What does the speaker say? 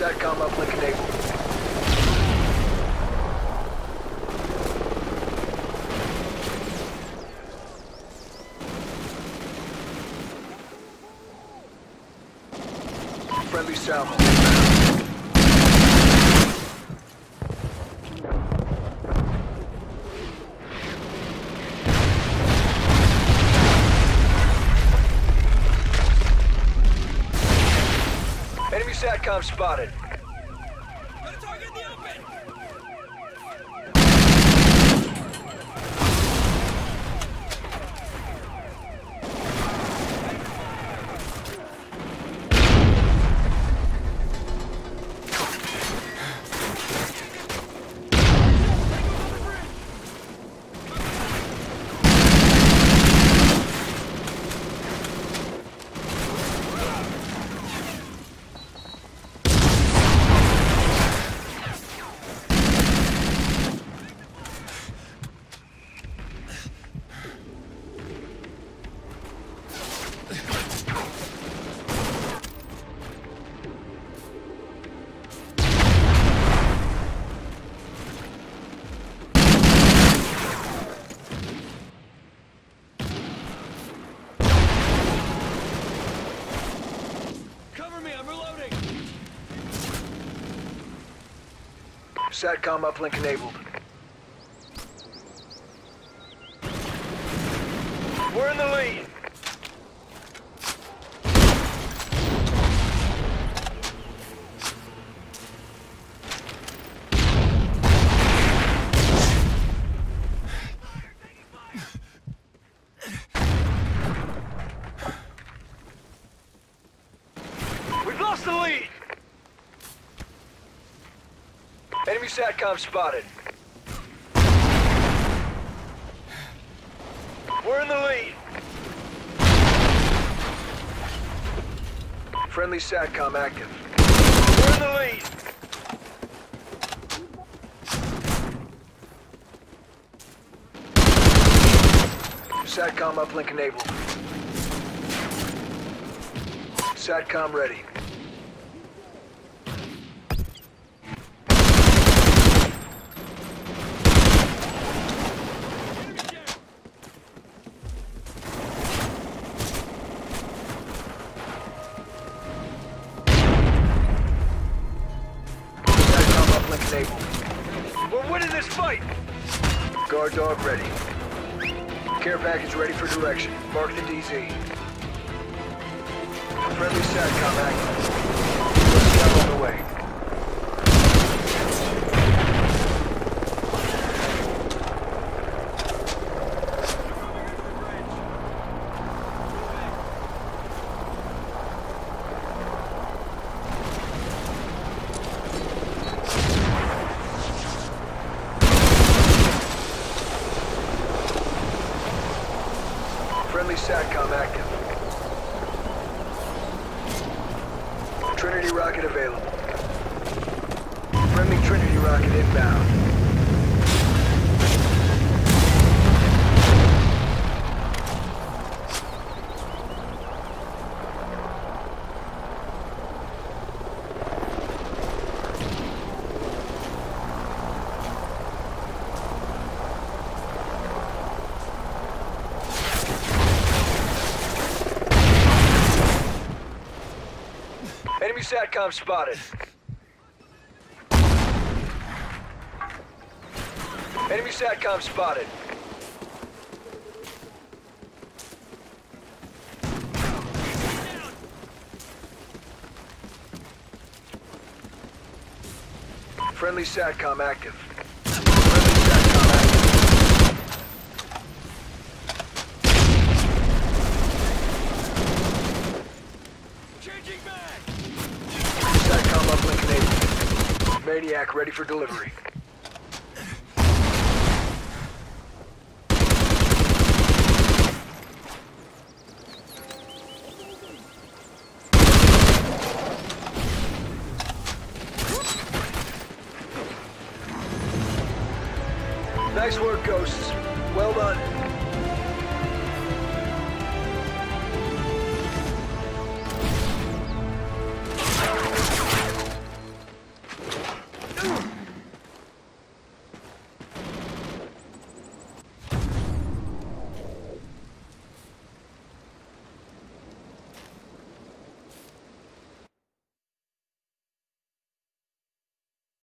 SATCOM uplink enabled. Friendly salvo. SATCOM spotted. SATCOM uplink enabled. We're in the lead. We've lost the lead. Enemy SATCOM spotted. We're in the lead. Friendly SATCOM active. We're in the lead. SATCOM uplink enabled. SATCOM ready. We're winning this fight! Guard dog ready. Care package ready for direction. Mark the DZ. Friendly SATCOM active. Scout on the way. SATCOM active. Trinity rocket available. Friendly Trinity rocket inbound. Enemy SATCOM spotted. Enemy SATCOM spotted. Friendly SATCOM active. Friendly SATCOM active. Changing back! SATCOM Maniac ready for delivery. Nice work, Ghosts. Well done.